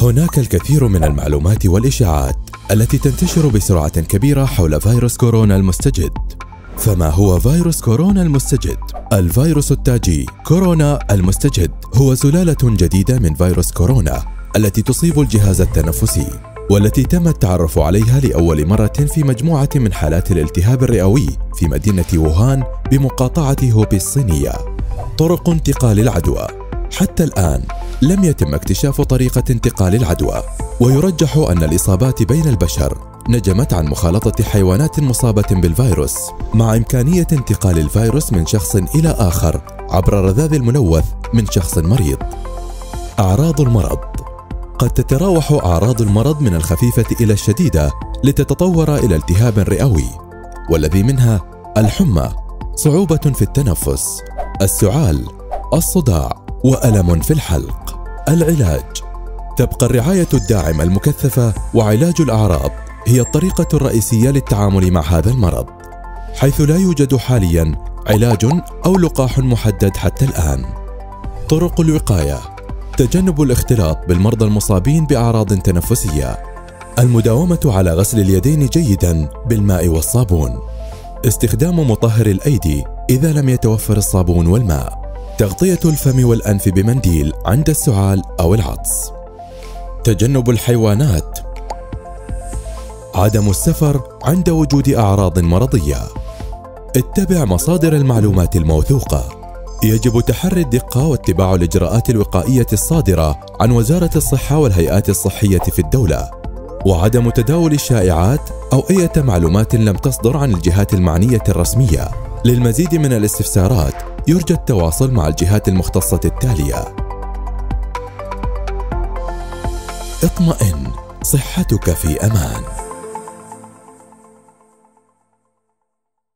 هناك الكثير من المعلومات والإشاعات التي تنتشر بسرعة كبيرة حول فيروس كورونا المستجد فما هو فيروس كورونا المستجد؟ الفيروس التاجي كورونا المستجد هو سلالة جديدة من فيروس كورونا التي تصيب الجهاز التنفسي والتي تم التعرف عليها لأول مرة في مجموعة من حالات الالتهاب الرئوي في مدينة ووهان بمقاطعة هوبي الصينية طرق انتقال العدوى حتى الآن لم يتم اكتشاف طريقة انتقال العدوى ويرجح أن الإصابات بين البشر نجمت عن مخالطة حيوانات مصابة بالفيروس مع إمكانية انتقال الفيروس من شخص إلى آخر عبر الرذاذ الملوث من شخص مريض. أعراض المرض قد تتراوح أعراض المرض من الخفيفة إلى الشديدة لتتطور إلى التهاب رئوي والذي منها الحمى صعوبة في التنفس السعال الصداع وألم في الحلق. العلاج. تبقى الرعاية الداعمة المكثفة وعلاج الأعراض هي الطريقة الرئيسية للتعامل مع هذا المرض حيث لا يوجد حاليا علاج أو لقاح محدد حتى الآن. طرق الوقاية. تجنب الاختلاط بالمرضى المصابين بأعراض تنفسية. المداومة على غسل اليدين جيدا بالماء والصابون. استخدام مطهر الأيدي إذا لم يتوفر الصابون والماء. تغطية الفم والأنف بمنديل عند السعال أو العطس. تجنب الحيوانات. عدم السفر عند وجود أعراض مرضية. اتبع مصادر المعلومات الموثوقة. يجب تحري الدقة واتباع الإجراءات الوقائية الصادرة عن وزارة الصحة والهيئات الصحية في الدولة. وعدم تداول الشائعات أو أي معلومات لم تصدر عن الجهات المعنية الرسمية. للمزيد من الاستفسارات يرجى التواصل مع الجهات المختصة التالية. اطمئن صحتك في أمان.